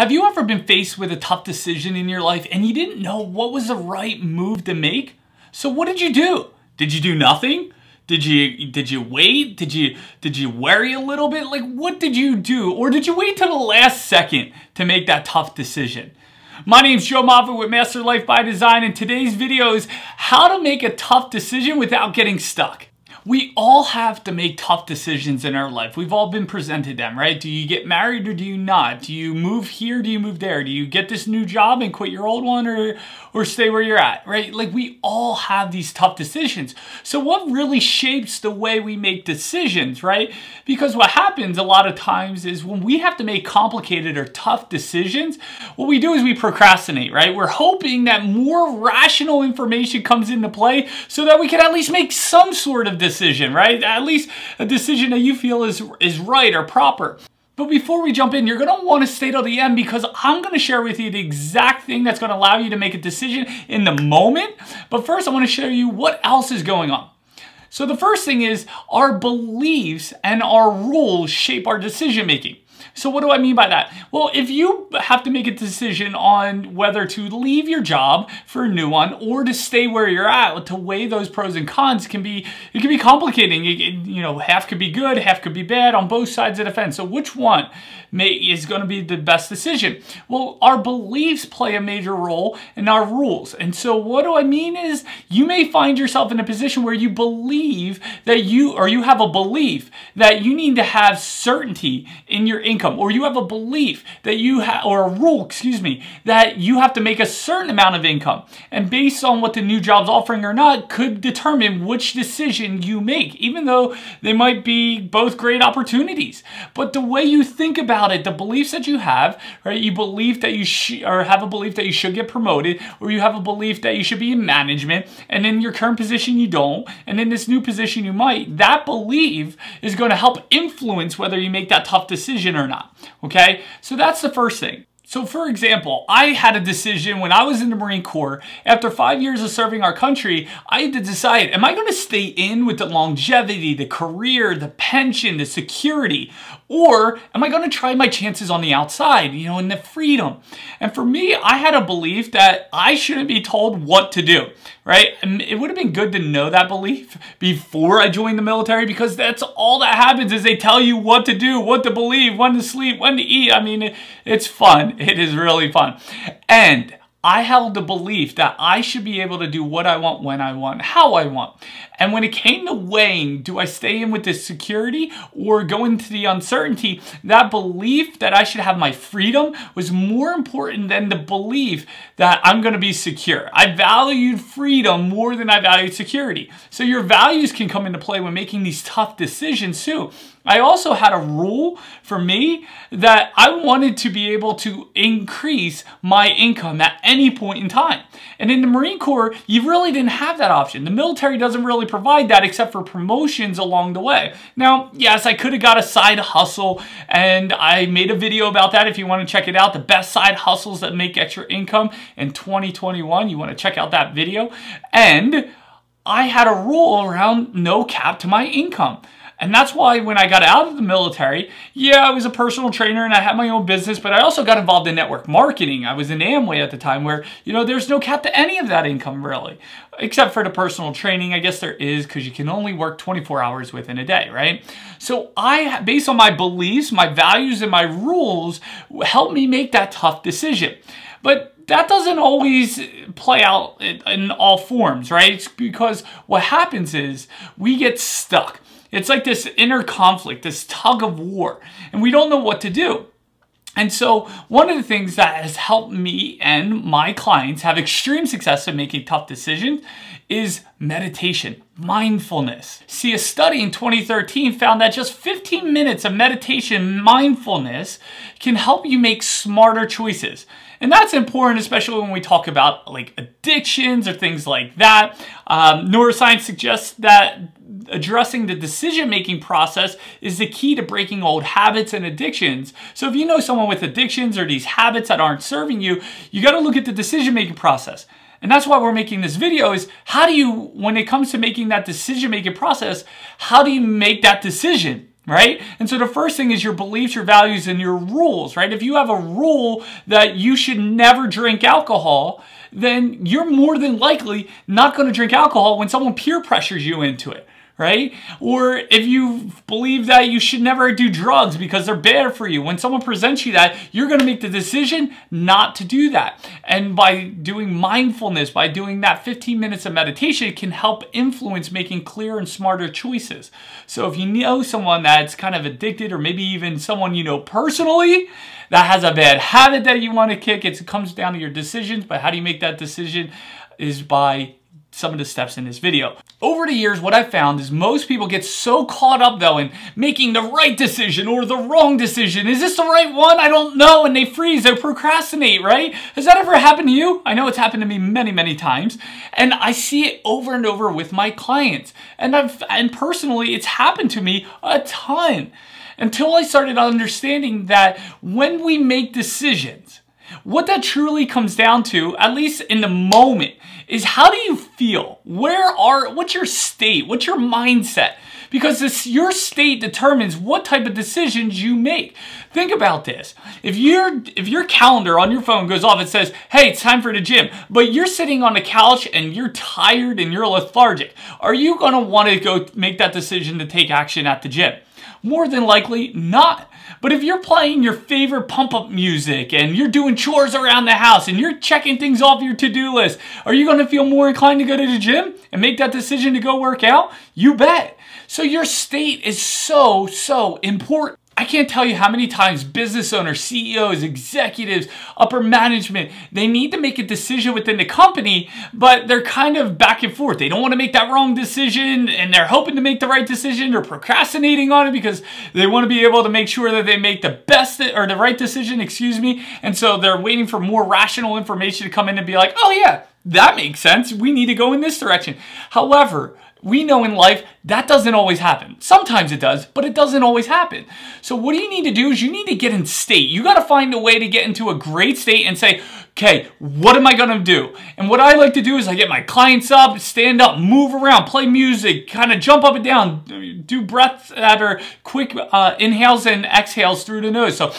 Have you ever been faced with a tough decision in your life and you didn't know what was the right move to make? So what did you do? Did you do nothing? Did you did you wait? Did you did you worry a little bit? Like what did you do? Or did you wait till the last second to make that tough decision? My name is Joe Moffett with Master Life by Design and today's video is how to make a tough decision without getting stuck. We all have to make tough decisions in our life. We've all been presented them, right? Do you get married or do you not? Do you move here? Do you move there? Do you get this new job and quit your old one or, or stay where you're at, right? Like we all have these tough decisions. So what really shapes the way we make decisions, right? Because what happens a lot of times is when we have to make complicated or tough decisions, what we do is we procrastinate, right? We're hoping that more rational information comes into play so that we can at least make some sort of decision decision, right? At least a decision that you feel is, is right or proper. But before we jump in, you're gonna wanna stay till the end because I'm gonna share with you the exact thing that's gonna allow you to make a decision in the moment. But first, I wanna show you what else is going on. So the first thing is our beliefs and our rules shape our decision making. So what do I mean by that? Well, if you have to make a decision on whether to leave your job for a new one or to stay where you're at, to weigh those pros and cons can be it can be complicating. It, you know, half could be good, half could be bad on both sides of the fence. So which one may, is going to be the best decision? Well, our beliefs play a major role in our rules. And so what do I mean is you may find yourself in a position where you believe that you or you have a belief that you need to have certainty in your income or you have a belief that you have, or a rule, excuse me, that you have to make a certain amount of income. And based on what the new job's offering or not could determine which decision you make, even though they might be both great opportunities. But the way you think about it, the beliefs that you have, right? You believe that you should, or have a belief that you should get promoted, or you have a belief that you should be in management, and in your current position you don't, and in this new position you might, that belief is going to help influence whether you make that tough decision not not. Okay, so that's the first thing. So for example, I had a decision when I was in the Marine Corps, after five years of serving our country, I had to decide, am I gonna stay in with the longevity, the career, the pension, the security, or am I gonna try my chances on the outside, you know, in the freedom? And for me, I had a belief that I shouldn't be told what to do, right? And it would have been good to know that belief before I joined the military because that's all that happens is they tell you what to do, what to believe, when to sleep, when to eat. I mean, it's fun. It is really fun. And I held the belief that I should be able to do what I want, when I want, how I want. And when it came to weighing, do I stay in with the security or go into the uncertainty, that belief that I should have my freedom was more important than the belief that I'm going to be secure. I valued freedom more than I valued security. So your values can come into play when making these tough decisions too. I also had a rule for me that I wanted to be able to increase my income at any point in time. And in the Marine Corps, you really didn't have that option. The military doesn't really provide that except for promotions along the way. Now, yes, I could have got a side hustle and I made a video about that if you want to check it out. The best side hustles that make extra income in 2021. You want to check out that video. And I had a rule around no cap to my income. And that's why when I got out of the military, yeah, I was a personal trainer and I had my own business, but I also got involved in network marketing. I was in Amway at the time where, you know, there's no cap to any of that income really, except for the personal training. I guess there is because you can only work 24 hours within a day, right? So I, based on my beliefs, my values, and my rules, helped me make that tough decision. But that doesn't always play out in all forms, right? It's because what happens is we get stuck. It's like this inner conflict, this tug of war, and we don't know what to do. And so one of the things that has helped me and my clients have extreme success in making tough decisions is meditation, mindfulness. See, a study in 2013 found that just 15 minutes of meditation, mindfulness, can help you make smarter choices. And that's important, especially when we talk about like addictions or things like that. Um, neuroscience suggests that addressing the decision-making process is the key to breaking old habits and addictions. So if you know someone with addictions or these habits that aren't serving you, you gotta look at the decision-making process. And that's why we're making this video is how do you, when it comes to making that decision-making process, how do you make that decision? right? And so the first thing is your beliefs, your values, and your rules, right? If you have a rule that you should never drink alcohol, then you're more than likely not going to drink alcohol when someone peer pressures you into it right? Or if you believe that you should never do drugs because they're bad for you, when someone presents you that, you're going to make the decision not to do that. And by doing mindfulness, by doing that 15 minutes of meditation, it can help influence making clearer and smarter choices. So if you know someone that's kind of addicted, or maybe even someone you know personally, that has a bad habit that you want to kick, it comes down to your decisions. But how do you make that decision? Is by some of the steps in this video. Over the years, what I've found is most people get so caught up though in making the right decision or the wrong decision. Is this the right one? I don't know. And they freeze, they procrastinate, right? Has that ever happened to you? I know it's happened to me many, many times. And I see it over and over with my clients. And I've, and personally, it's happened to me a ton until I started understanding that when we make decisions, what that truly comes down to, at least in the moment, is how do you feel? Where are, what's your state? What's your mindset? Because this, your state determines what type of decisions you make. Think about this. If your if your calendar on your phone goes off, it says, hey, it's time for the gym, but you're sitting on the couch and you're tired and you're lethargic, are you gonna wanna go make that decision to take action at the gym? More than likely not. But if you're playing your favorite pump up music and you're doing chores around the house and you're checking things off your to do list, are you going to feel more inclined to go to the gym and make that decision to go work out? You bet. So your state is so, so important. I can't tell you how many times business owners, CEOs, executives, upper management, they need to make a decision within the company, but they're kind of back and forth. They don't want to make that wrong decision and they're hoping to make the right decision or procrastinating on it because they want to be able to make sure that they make the best or the right decision, excuse me. And so they're waiting for more rational information to come in and be like, oh yeah, that makes sense. We need to go in this direction. However, we know in life that doesn't always happen. Sometimes it does, but it doesn't always happen. So what do you need to do is you need to get in state. You got to find a way to get into a great state and say, okay, what am I going to do? And what I like to do is I get my clients up, stand up, move around, play music, kind of jump up and down, do breaths that are quick uh, inhales and exhales through the nose. So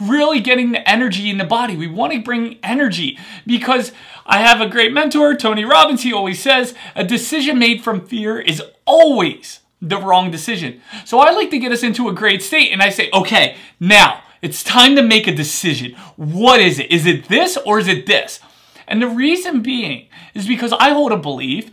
really getting the energy in the body. We want to bring energy because I have a great mentor, Tony Robbins. He always says a decision made from fear is always the wrong decision. So I like to get us into a great state and I say, okay, now it's time to make a decision. What is it? Is it this or is it this? And the reason being is because I hold a belief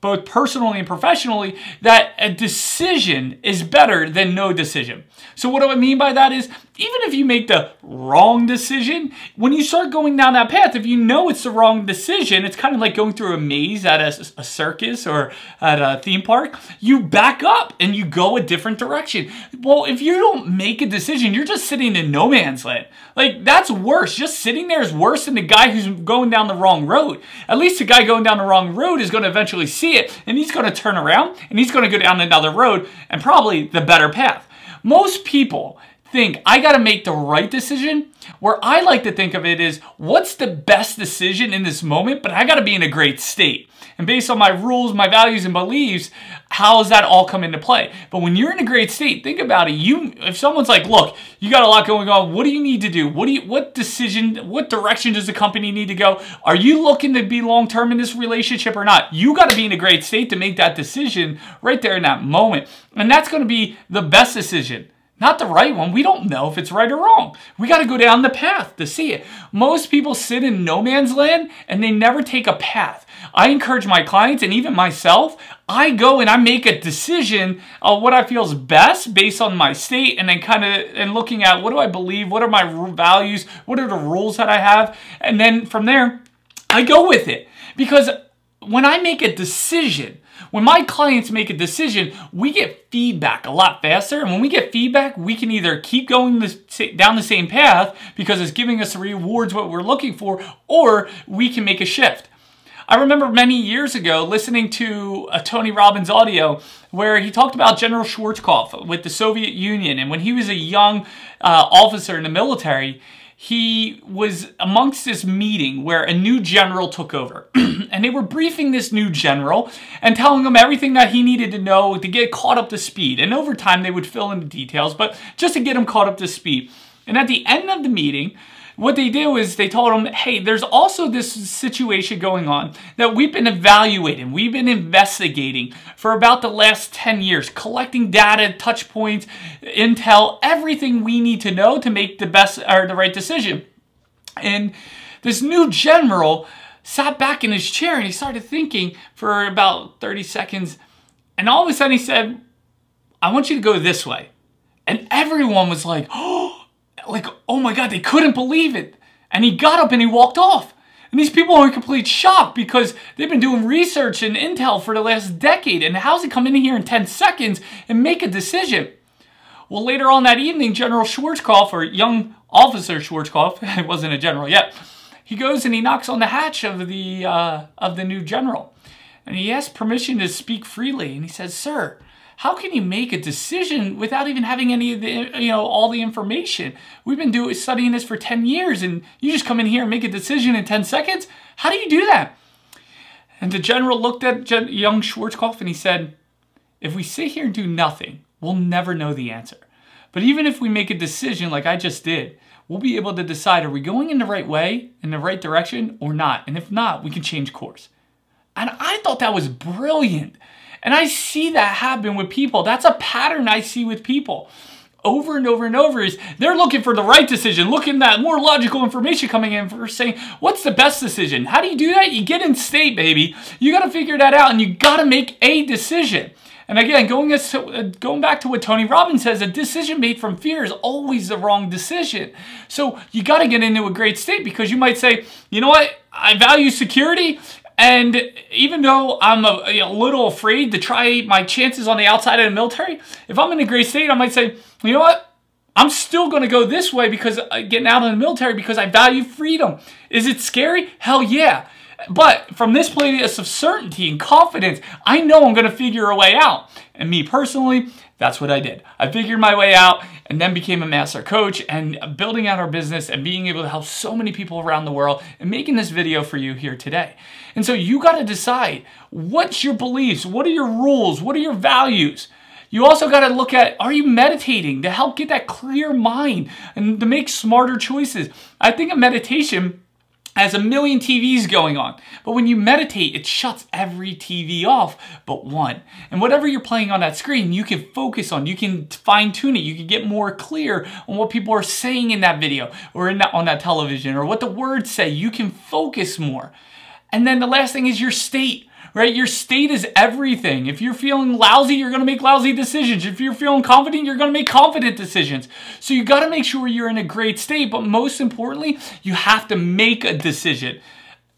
both personally and professionally, that a decision is better than no decision. So what do I mean by that is, even if you make the wrong decision, when you start going down that path, if you know it's the wrong decision, it's kind of like going through a maze at a, a circus or at a theme park, you back up and you go a different direction. Well, if you don't make a decision, you're just sitting in no man's land. Like, that's worse. Just sitting there is worse than the guy who's going down the wrong road. At least the guy going down the wrong road is going to eventually see it and he's going to turn around and he's going to go down another road and probably the better path. Most people think I got to make the right decision. Where I like to think of it is what's the best decision in this moment, but I got to be in a great state. And based on my rules, my values, and beliefs, how does that all come into play? But when you're in a great state, think about it. You, if someone's like, "Look, you got a lot going on. What do you need to do? What do you, what decision, what direction does the company need to go? Are you looking to be long term in this relationship or not?" You got to be in a great state to make that decision right there in that moment, and that's going to be the best decision not the right one. We don't know if it's right or wrong. We got to go down the path to see it. Most people sit in no man's land and they never take a path. I encourage my clients and even myself, I go and I make a decision of what I feel is best based on my state and then kind of and looking at what do I believe, what are my values, what are the rules that I have, and then from there, I go with it. Because when I make a decision, when my clients make a decision, we get feedback a lot faster. And when we get feedback, we can either keep going down the same path because it's giving us the rewards what we're looking for, or we can make a shift. I remember many years ago listening to a Tony Robbins audio where he talked about General Schwarzkopf with the Soviet Union. And when he was a young uh, officer in the military, he was amongst this meeting where a new general took over. and they were briefing this new general and telling him everything that he needed to know to get caught up to speed. And over time, they would fill in the details, but just to get him caught up to speed. And at the end of the meeting, what they do is they told him, hey, there's also this situation going on that we've been evaluating, we've been investigating for about the last 10 years, collecting data, touch points, intel, everything we need to know to make the best or the right decision. And this new general sat back in his chair and he started thinking for about 30 seconds. And all of a sudden he said, I want you to go this way. And everyone was like, oh, like, oh my God, they couldn't believe it. And he got up and he walked off. And these people are in complete shock because they've been doing research and intel for the last decade. And how's he come in here in 10 seconds and make a decision? Well, later on that evening, General Schwarzkopf, or young officer Schwarzkopf, it wasn't a general yet, he goes and he knocks on the hatch of the, uh, of the new general. And he asks permission to speak freely. And he says, Sir, how can you make a decision without even having any of the, you know, all the information? We've been doing studying this for 10 years and you just come in here and make a decision in 10 seconds? How do you do that? And the general looked at young Schwarzkopf and he said, if we sit here and do nothing, we'll never know the answer. But even if we make a decision like I just did, we'll be able to decide are we going in the right way, in the right direction, or not? And if not, we can change course. And I thought that was brilliant. And I see that happen with people. That's a pattern I see with people over and over and over is they're looking for the right decision, looking at more logical information coming in for saying, what's the best decision? How do you do that? You get in state, baby. You got to figure that out and you got to make a decision. And again, going, as, uh, going back to what Tony Robbins says, a decision made from fear is always the wrong decision. So you got to get into a great state because you might say, you know what? I value security and even though I'm a, a, little afraid to try my chances on the outside of the military, if I'm in a great state, I might say, you know what? I'm still going to go this way because uh, getting out of the military because I value freedom. Is it scary? Hell yeah. But from this place of certainty and confidence, I know I'm going to figure a way out. And me personally, that's what I did. I figured my way out and then became a master coach and building out our business and being able to help so many people around the world and making this video for you here today. And so you got to decide what's your beliefs? What are your rules? What are your values? You also got to look at are you meditating to help get that clear mind and to make smarter choices? I think of meditation has a million TVs going on. But when you meditate, it shuts every TV off but one. And whatever you're playing on that screen, you can focus on, you can fine tune it, you can get more clear on what people are saying in that video or in that, on that television or what the words say. You can focus more. And then the last thing is your state right? Your state is everything. If you're feeling lousy, you're going to make lousy decisions. If you're feeling confident, you're going to make confident decisions. So you got to make sure you're in a great state, but most importantly, you have to make a decision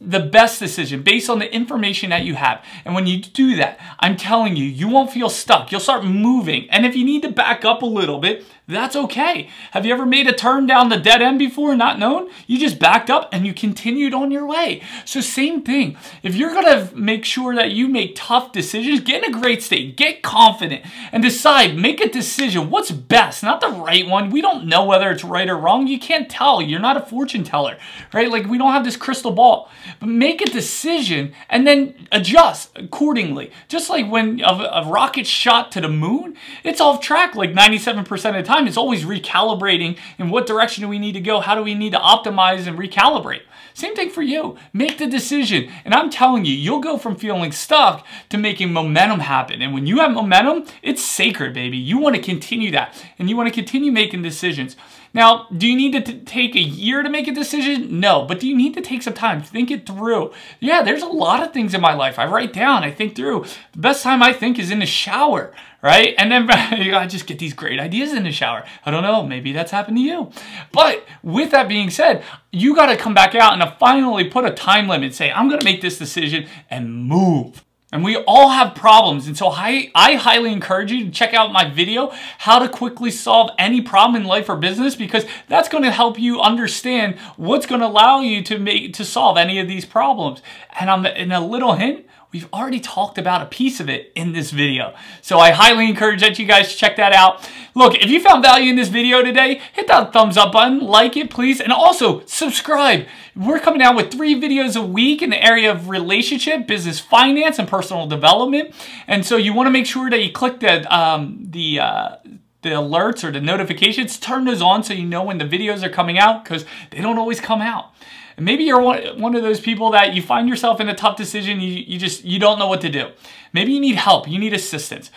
the best decision based on the information that you have. And when you do that, I'm telling you, you won't feel stuck. You'll start moving. And if you need to back up a little bit, that's okay. Have you ever made a turn down the dead end before, not known? You just backed up and you continued on your way. So same thing. If you're gonna make sure that you make tough decisions, get in a great state, get confident, and decide, make a decision. What's best, not the right one. We don't know whether it's right or wrong. You can't tell. You're not a fortune teller, right? Like we don't have this crystal ball. But make a decision and then adjust accordingly. Just like when a, a rocket shot to the moon, it's off track like 97% of the time time, it's always recalibrating in what direction do we need to go? How do we need to optimize and recalibrate? Same thing for you. Make the decision. And I'm telling you, you'll go from feeling stuck to making momentum happen. And when you have momentum, it's sacred, baby. You want to continue that and you want to continue making decisions. Now, do you need to take a year to make a decision? No, but do you need to take some time? Think it through. Yeah, there's a lot of things in my life I write down, I think through. The best time I think is in the shower, right? And then I just get these great ideas in the shower. I don't know, maybe that's happened to you. But with that being said, you got to come back out and finally put a time limit. Say, I'm going to make this decision and move. And we all have problems. And so I, I highly encourage you to check out my video, how to quickly solve any problem in life or business, because that's going to help you understand what's going to allow you to make, to solve any of these problems. And I'm in a little hint, We've already talked about a piece of it in this video. So I highly encourage that you guys check that out. Look, if you found value in this video today, hit that thumbs up button, like it please, and also subscribe. We're coming out with three videos a week in the area of relationship, business finance, and personal development. And so you wanna make sure that you click the, um, the, uh, the alerts or the notifications, turn those on so you know when the videos are coming out because they don't always come out. And maybe you're one, one of those people that you find yourself in a tough decision, you, you just, you don't know what to do. Maybe you need help, you need assistance.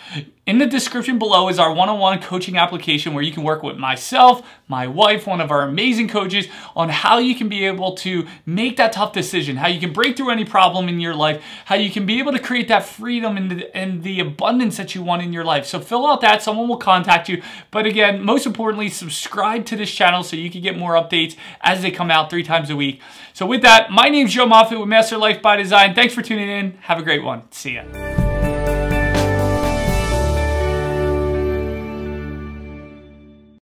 In the description below is our one-on-one coaching application where you can work with myself, my wife, one of our amazing coaches on how you can be able to make that tough decision, how you can break through any problem in your life, how you can be able to create that freedom and the, and the abundance that you want in your life. So fill out that, someone will contact you. But again, most importantly, subscribe to this channel so you can get more updates as they come out three times a week. So with that, my name is Joe Moffett with Master Life by Design. Thanks for tuning in. Have a great one. See ya.